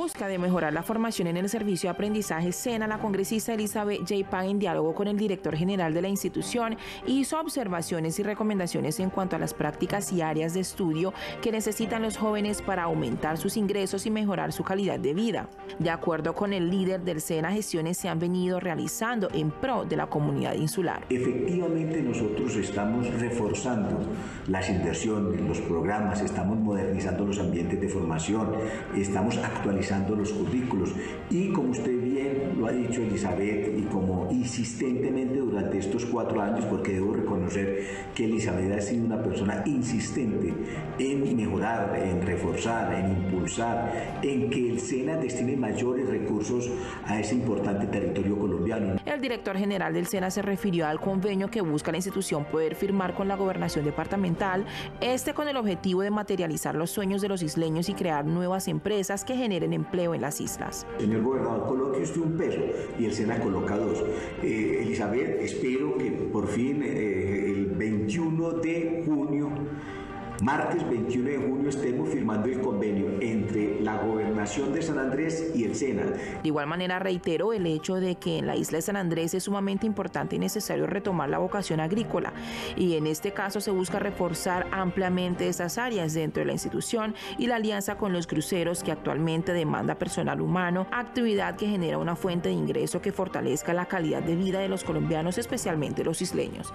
busca de mejorar la formación en el servicio de aprendizaje SENA, la congresista Elizabeth J. Pan, en diálogo con el director general de la institución, hizo observaciones y recomendaciones en cuanto a las prácticas y áreas de estudio que necesitan los jóvenes para aumentar sus ingresos y mejorar su calidad de vida. De acuerdo con el líder del SENA, gestiones se han venido realizando en pro de la comunidad insular. Efectivamente, nosotros estamos reforzando las inversiones, los programas, estamos modernizando los ambientes de formación, estamos actualizando los currículos y como usted bien lo ha dicho Elizabeth y como insistentemente durante estos cuatro años, porque debo reconocer que Elizabeth ha sido una persona insistente en mejorar, en reforzar, en impulsar, en que el SENA destine mayores recursos a ese importante territorio colombiano. El director general del SENA se refirió al convenio que busca la institución poder firmar con la gobernación departamental, este con el objetivo de materializar los sueños de los isleños y crear nuevas empresas que generen empleo en las islas. Señor gobernador, coloque usted un peso y el SENA coloca dos. Eh, Elizabeth, espero que por fin eh, el 21 de junio martes 21 de junio estemos firmando el convenio la de San Andrés y el SENA. De igual manera reitero el hecho de que en la isla de San Andrés es sumamente importante y necesario retomar la vocación agrícola y en este caso se busca reforzar ampliamente esas áreas dentro de la institución y la alianza con los cruceros que actualmente demanda personal humano, actividad que genera una fuente de ingreso que fortalezca la calidad de vida de los colombianos, especialmente los isleños.